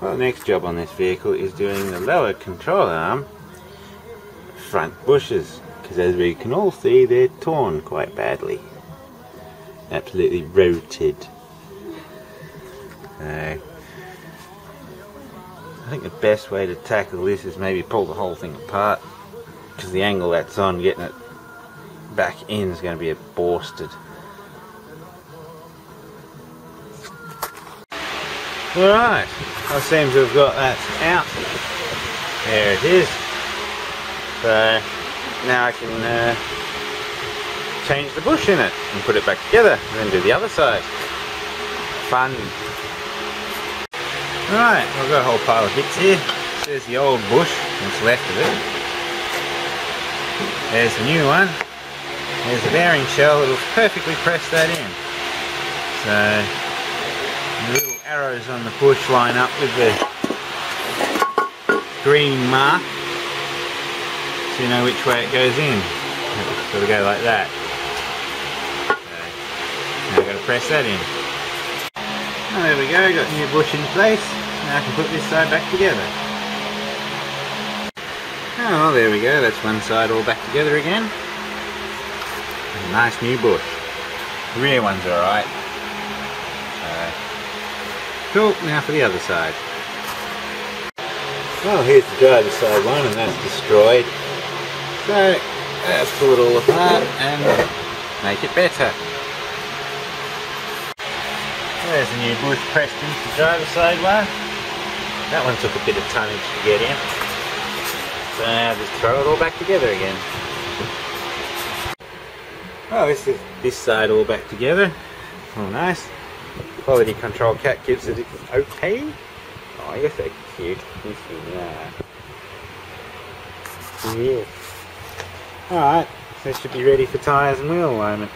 Well, the next job on this vehicle is doing the lower control arm front bushes because as we can all see they're torn quite badly. Absolutely rooted. So I think the best way to tackle this is maybe pull the whole thing apart because the angle that's on getting it back in is going to be a borsted. Alright, I seem to have got that out. There it is. So now I can uh, change the bush in it and put it back together and then do the other side. Fun. Right, I've got a whole pile of bits here. There's the old bush, what's left of it. There's the new one. There's the bearing shell, it'll perfectly press that in. So, arrows on the bush line up with the green mark so you know which way it goes in. Got to go like that. Now I've got to press that in. Oh, there we go, got a new bush in place. Now I can put this side back together. Oh, well, there we go, that's one side all back together again. Nice new bush. The rear one's alright. Cool, now for the other side. Well, here's the driver's side one, and that's destroyed. So, let's pull it all apart and make it better. There's the new bush pressed into the driver's side one. That one took a bit of tonnage to get in. So now just throw it all back together again. Oh, this is this side all back together. Oh, nice. Quality control cat gives it okay. Oh, you're so cute. Yeah. Yeah. Alright, so it should be ready for tyres and wheel alignment.